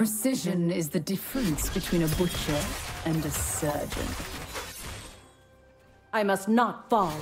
Precision is the difference between a butcher and a surgeon. I must not fall.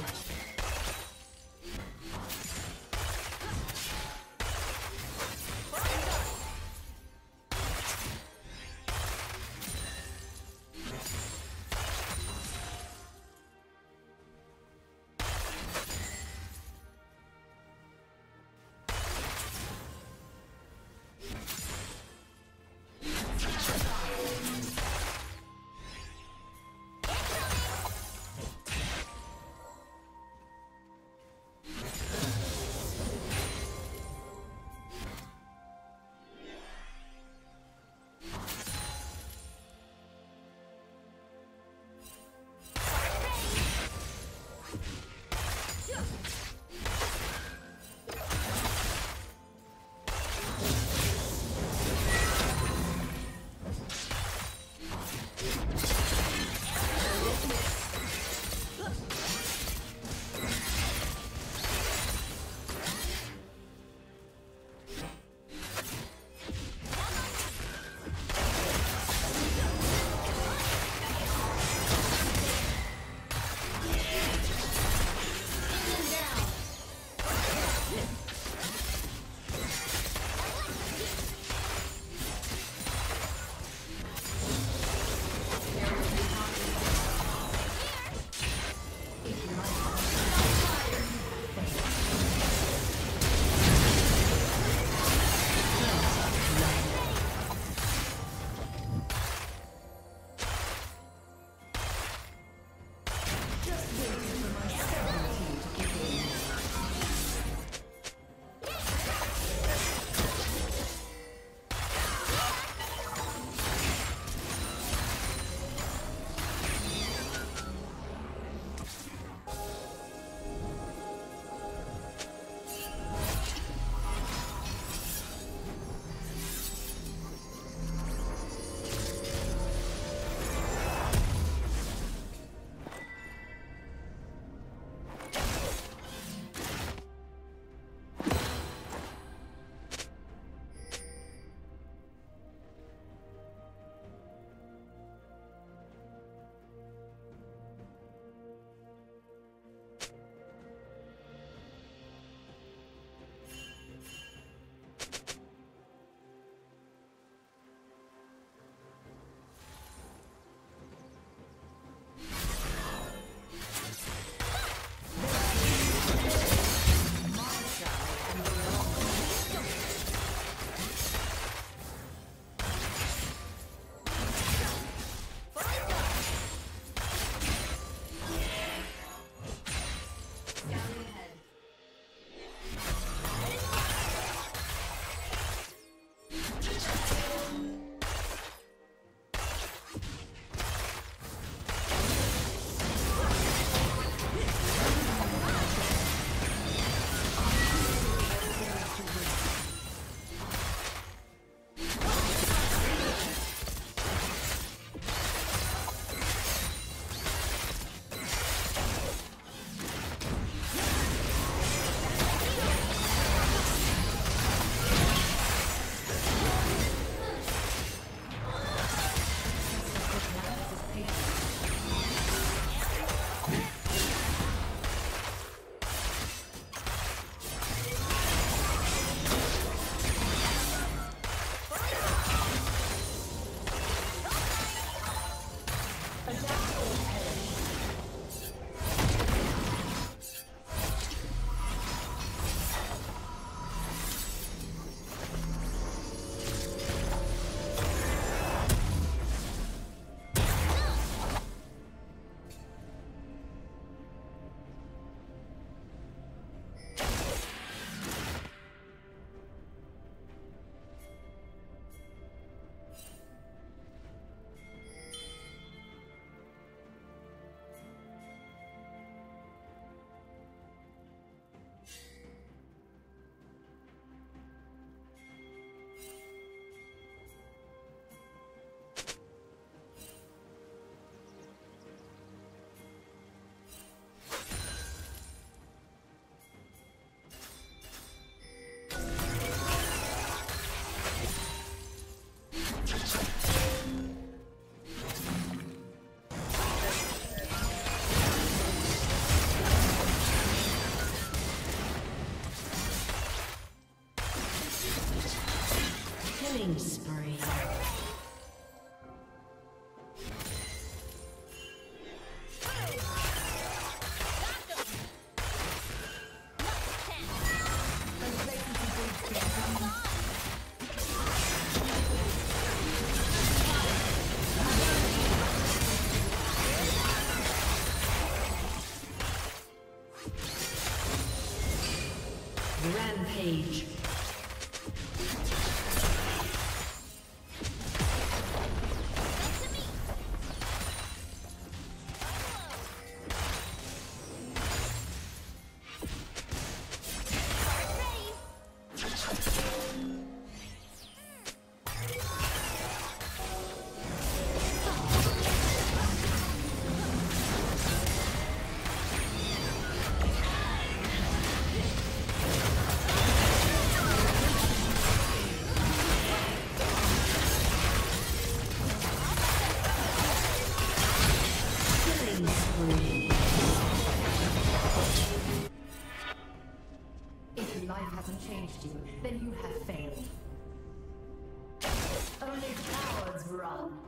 Cowards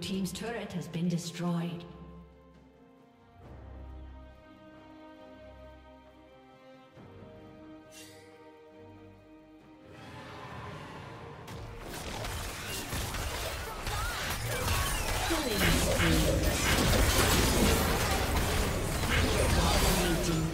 team's turret has been destroyed. Killing. Dominating.